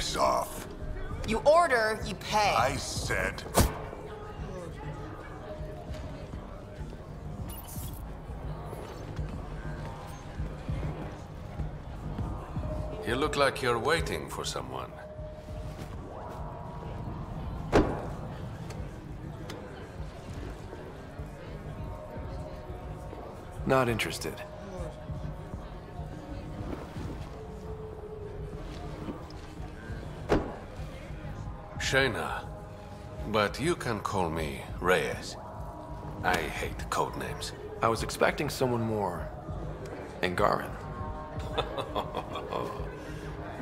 piss off. You order, you pay. I said... You look like you're waiting for someone. Not interested. Shena. But you can call me Reyes. I hate code names. I was expecting someone more... Angaran.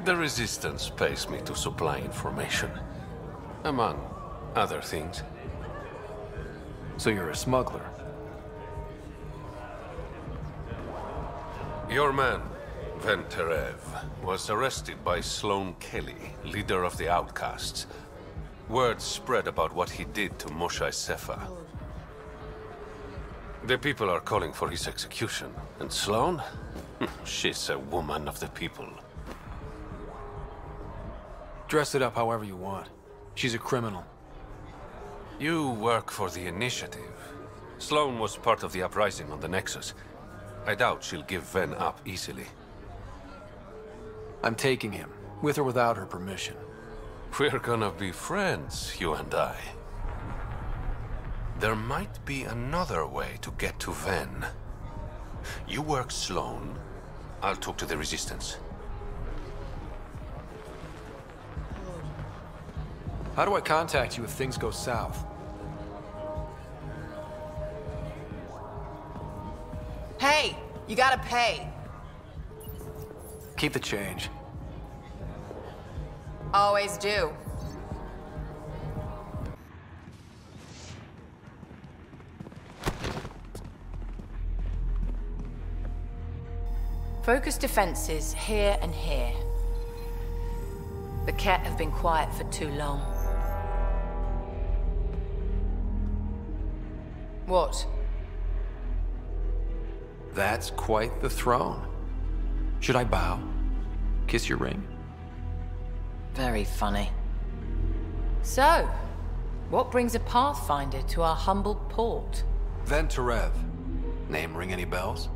The Resistance pays me to supply information. Among other things. So you're a smuggler. Your man, Vehn Terev, was arrested by Sloane Kelly, leader of the Outcasts. Word spread about what he did to Moshe Sefa. The people are calling for his execution. And Sloane? Hmm, she's a woman of the people. Dress it up however you want. She's a criminal. You work for the Initiative. Sloane was part of the uprising on the Nexus. I doubt she'll give Vehn up easily. I'm taking him, with or without her permission. We're gonna be friends, you and I. There might be another way to get to Vehn. You work Sloane. I'll talk to the Resistance. How do I contact you if things go south? Hey, you gotta pay. Keep the change. Always do. Focus defenses here and here. The kett have been quiet for too long. What? That's quite the throne. Should I bow? Kiss your ring? Very funny. So, what brings a Pathfinder to our humble port? Vehn Terev. Name ring any bells?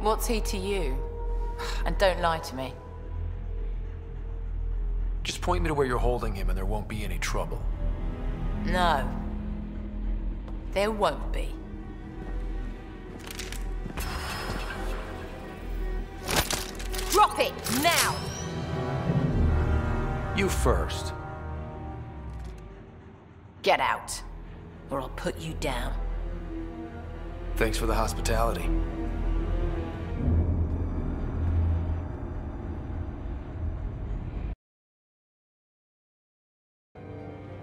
What's he to you? And don't lie to me. Just point me to where you're holding him and there won't be any trouble. No. There won't be. Drop it, now! You first. Get out, or I'll put you down. Thanks for the hospitality.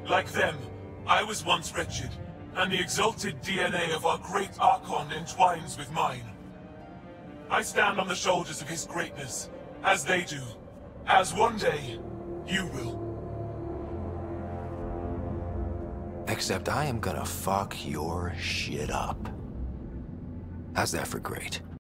Like them, I was once wretched, and the exalted DNA of our great Archon entwines with mine. I stand on the shoulders of his greatness, as they do, as one day, you will. Except I am gonna fuck your shit up. How's that for great?